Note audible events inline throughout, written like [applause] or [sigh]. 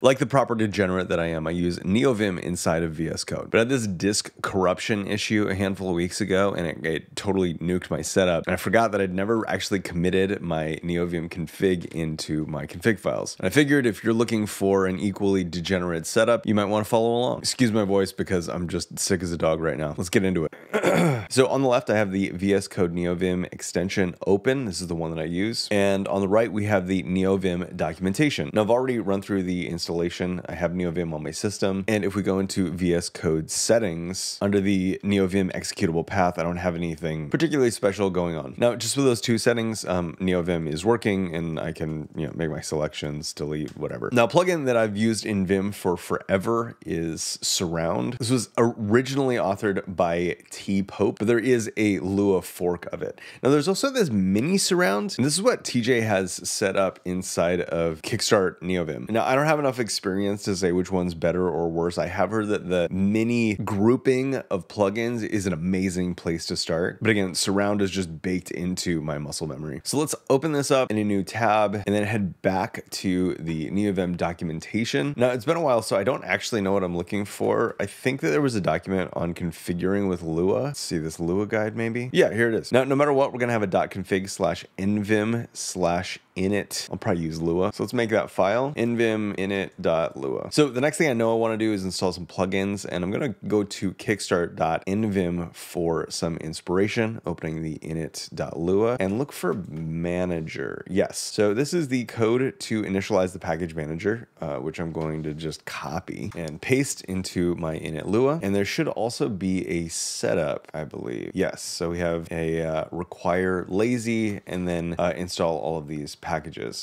Like the proper degenerate that I am, I use NeoVim inside of VS Code. But I had this disk corruption issue a handful of weeks ago, and it, it, totally nuked my setup. And I forgot that I'd never actually committed my NeoVim config into my config files. And I figured if you're looking for an equally degenerate setup, you might want to follow along. Excuse my voice because I'm just sick as a dog right now. Let's get into it. [clears throat] so on the left, I have the VS Code NeoVim extension open. This is the one that I use. And on the right, we have the NeoVim documentation. Now I've already run through the installation installation. I have NeoVim on my system. And if we go into VS Code settings, under the NeoVim executable path, I don't have anything particularly special going on. Now, just with those two settings, um, NeoVim is working and I can you know make my selections, delete, whatever. Now, plugin that I've used in Vim for forever is Surround. This was originally authored by T Pope, but there is a Lua fork of it. Now, there's also this mini surround, and this is what TJ has set up inside of Kickstart NeoVim. Now, I don't have enough enough experience to say which one's better or worse. I have heard that the mini grouping of plugins is an amazing place to start. But again, Surround is just baked into my muscle memory. So let's open this up in a new tab and then head back to the NeoVim documentation. Now, it's been a while, so I don't actually know what I'm looking for. I think that there was a document on configuring with Lua. Let's see this Lua guide maybe. Yeah, here it is. Now, no matter what, we're gonna have a dot .config slash nvim slash init. I'll probably use Lua. So let's make that file, nvim init.lua. So the next thing I know I want to do is install some plugins and I'm going to go to kickstart.nvim for some inspiration, opening the init.lua and look for manager. Yes. So this is the code to initialize the package manager, uh, which I'm going to just copy and paste into my init Lua. And there should also be a setup, I believe. Yes. So we have a uh, require lazy and then uh, install all of these.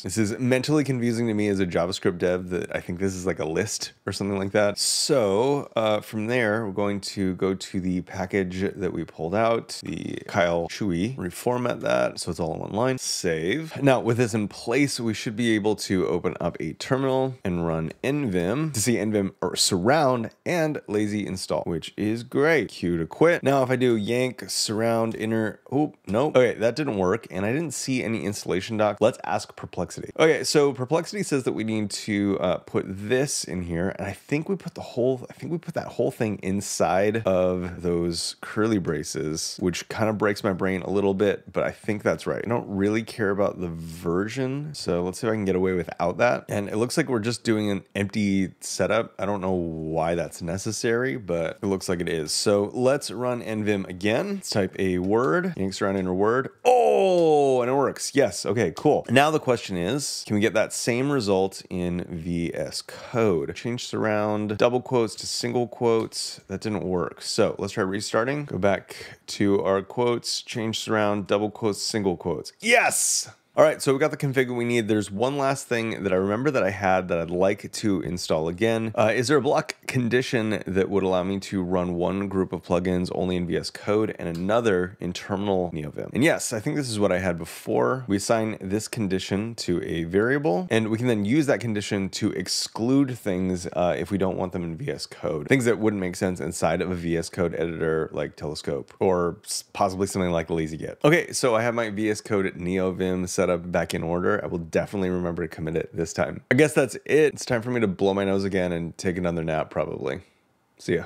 This is mentally confusing to me as a JavaScript dev that I think this is like a list or something like that. So uh, from there, we're going to go to the package that we pulled out, the Kyle Chui, reformat that so it's all in one line, save. Now with this in place, we should be able to open up a terminal and run nvim to see nvim or surround and lazy install, which is great. Q to quit. Now if I do yank surround inner, oh, no, okay, that didn't work. And I didn't see any installation doc. Let's add ask Perplexity. Okay, so Perplexity says that we need to uh, put this in here, and I think we put the whole, I think we put that whole thing inside of those curly braces, which kind of breaks my brain a little bit, but I think that's right. I don't really care about the version, so let's see if I can get away without that. And it looks like we're just doing an empty setup. I don't know why that's necessary, but it looks like it is. So let's run nvim again. Let's type a word, yank surround inner word. Oh, and it works. Yes, okay, cool. Now the question is, can we get that same result in VS Code? Change surround double quotes to single quotes. That didn't work. So let's try restarting. Go back to our quotes, change surround double quotes, single quotes. Yes! All right, so we got the config we need. There's one last thing that I remember that I had that I'd like to install again. Uh, is there a block condition that would allow me to run one group of plugins only in VS Code and another in terminal NeoVim? And yes, I think this is what I had before. We assign this condition to a variable, and we can then use that condition to exclude things uh, if we don't want them in VS Code. Things that wouldn't make sense inside of a VS Code editor like Telescope or possibly something like LazyGit. Okay, so I have my VS Code NeoVim set setup back in order. I will definitely remember to commit it this time. I guess that's it. It's time for me to blow my nose again and take another nap probably. See ya.